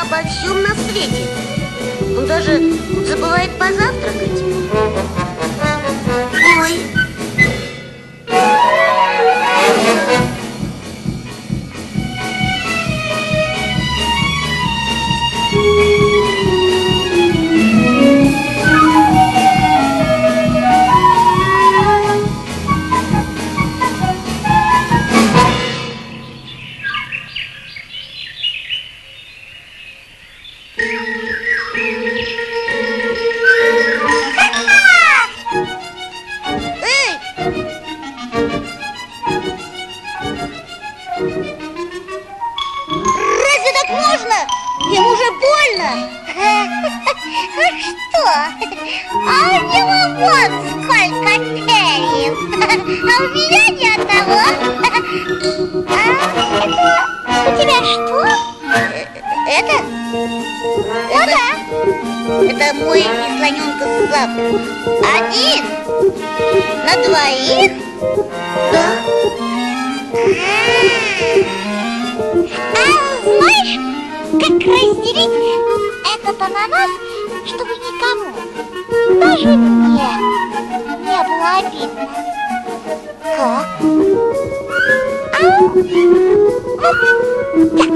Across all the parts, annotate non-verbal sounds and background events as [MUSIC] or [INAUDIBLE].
обо всем на свете. Он даже забывает позавтракать. Разве так можно? Ему же больно. Что? А у него вот сколько перьев. А у меня ни одного. А это у тебя что? Это? Ну да. Это мой слоненка завтрак. Один. На двоих? Да. А знаешь, как разделить этот ананас, чтобы никому, даже мне, не было обидно? Как? А? Вот так.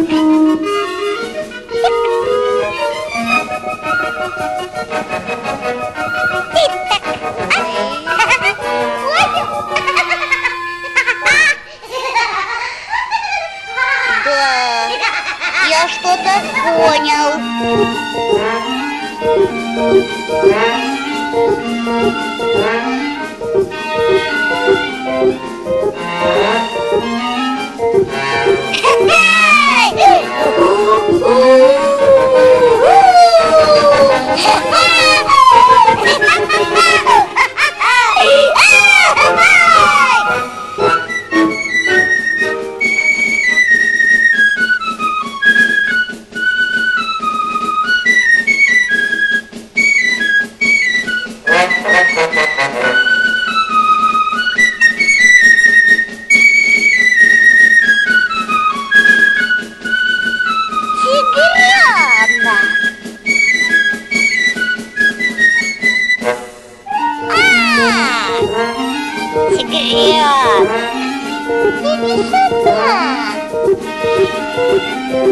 Ну,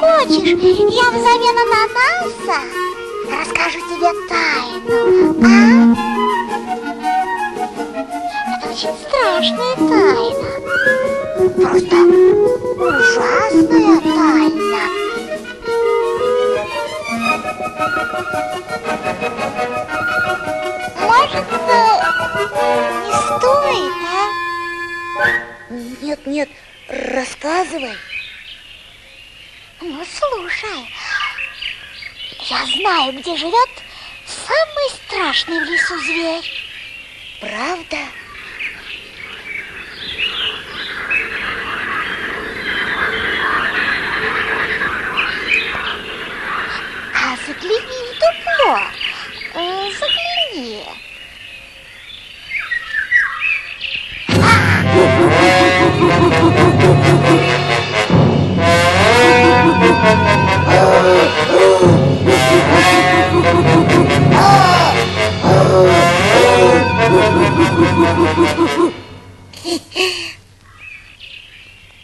хочешь, я взамен ананаса расскажу тебе тайну, а? Это очень страшная тайна. Просто ужасная тайна. Рассказывай. Ну, слушай, я знаю, где живет самый страшный в лесу зверь. Правда? А загляни в дупло. Э, загляни.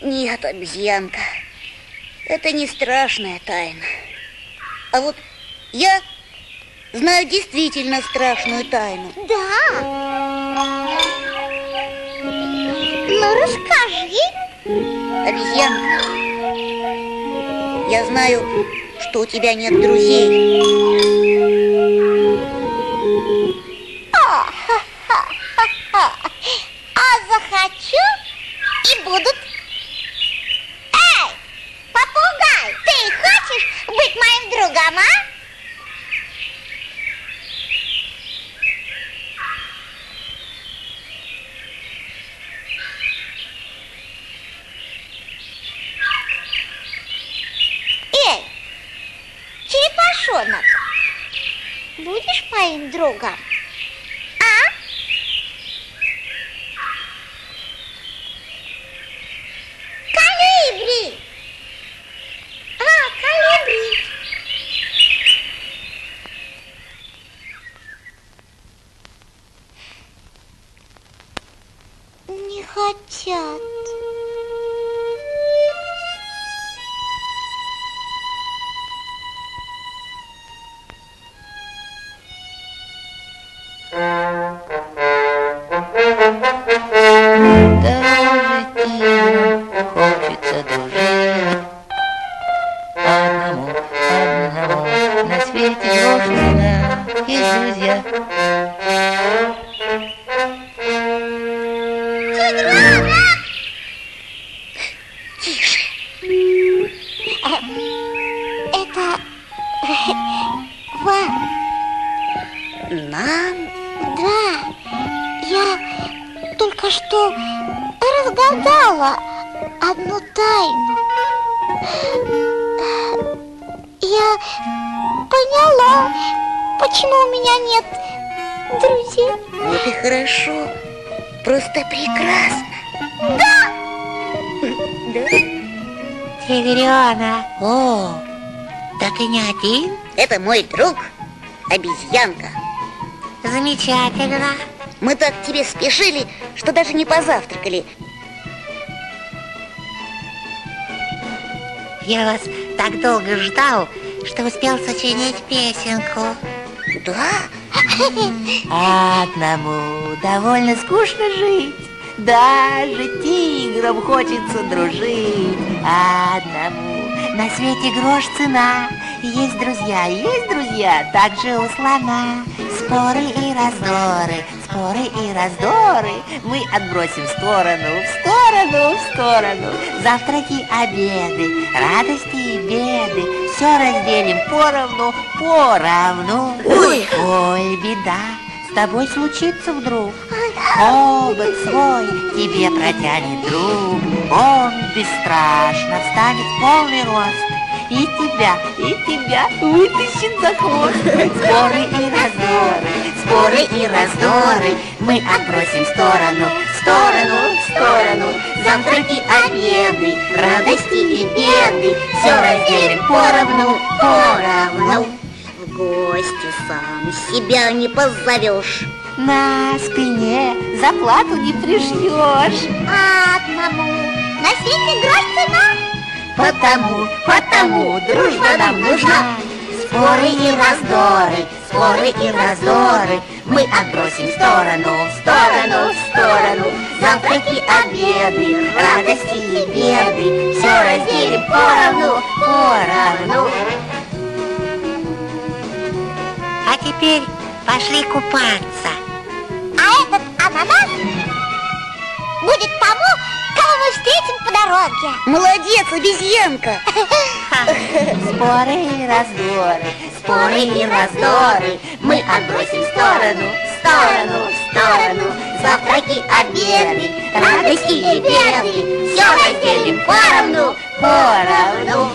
Нет, обезьянка. Это не страшная тайна. А вот я знаю действительно страшную тайну. Да. Ну, расскажи. Обезьянка, я знаю, что у тебя нет друзей. ребенок, будешь моим другом? А? Калибри! А, калибри! Не хотят. Это вам, Нам? да. Я только что разгадала одну тайну. Я поняла, почему у меня нет друзей. Вот и хорошо. Просто прекрасно. Тигрена. О, так и не один? Это мой друг, обезьянка. Замечательно. Мы так к тебе спешили, что даже не позавтракали. Я вас так долго ждал, что успел сочинить песенку. Да? Одному довольно скучно жить, даже тиграм хочется дружить. Одному на свете грош цена, есть друзья, есть друзья, также у слона. Споры и раздоры, споры и раздоры мы отбросим в сторону, в сторону, в сторону. Завтраки, обеды, радости и беды, все разделим поровну, поровну. Ой. Ой, беда, с тобой случится вдруг. Обод свой тебе протянет друг. Он бесстрашно встанет в полный рост. И тебя, и тебя вытащит за хвост. Споры и раздоры, споры и раздоры Мы отбросим в сторону, в сторону, в сторону Завтраки, обеды, радости и беды Все разделим поровну, поровну В гости сам себя не позовешь. На спине заплату не пришьешь Одному на свете грош цена. Потому, потому дружба нам нужна. Споры и раздоры, споры и раздоры. Мы отбросим в сторону, в сторону, в сторону. Завтраки, обеды, радости и беды. Все разделим поровну, поровну. А теперь пошли купаться. А этот ананас будет тому, кого мы встретим по дороге. Молодец, обезьянка. [LAUGHS] Споры и раздоры, споры и раздоры Мы отбросим в сторону, в сторону, в сторону Завтраки, обеды, радости и беды Все разделим поровну, поровну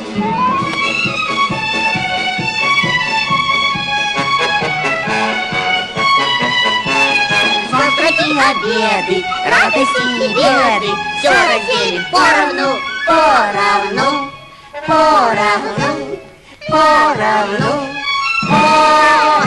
и обеды, радости и беды, все разделим поровну, поровну, поровну, поровну, поровну.